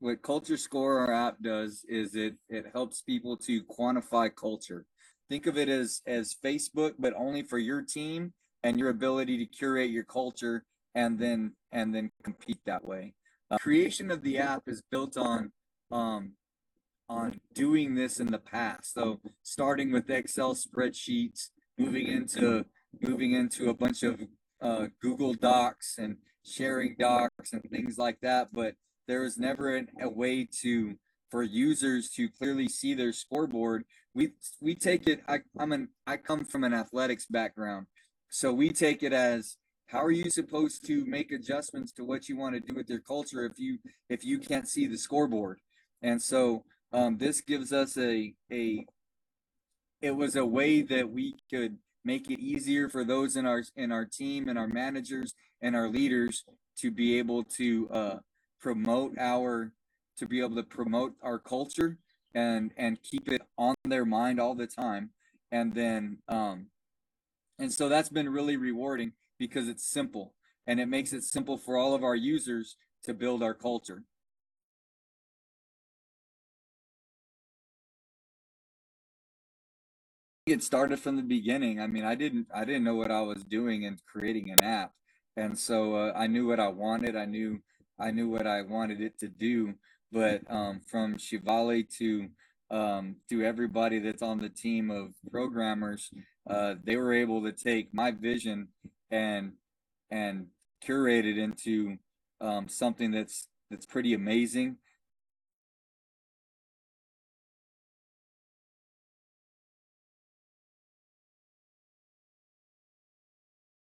what Culture Score our app does is it it helps people to quantify culture. Think of it as as Facebook, but only for your team and your ability to curate your culture and then and then compete that way. Uh, creation of the app is built on um, on doing this in the past. So starting with Excel spreadsheets, moving into moving into a bunch of uh, Google Docs and sharing docs and things like that. But there was never an, a way to for users to clearly see their scoreboard. We we take it. I, I'm an I come from an athletics background, so we take it as how are you supposed to make adjustments to what you want to do with your culture if you if you can't see the scoreboard and so um, this gives us a a it was a way that we could make it easier for those in our in our team and our managers and our leaders to be able to uh, promote our to be able to promote our culture and and keep it on their mind all the time and then um and so that's been really rewarding because it's simple and it makes it simple for all of our users to build our culture it started from the beginning. I mean, I didn't I didn't know what I was doing in creating an app, and so uh, I knew what I wanted. I knew I knew what I wanted it to do. But um, from Shivali to um, to everybody that's on the team of programmers, uh, they were able to take my vision and and curate it into um, something that's that's pretty amazing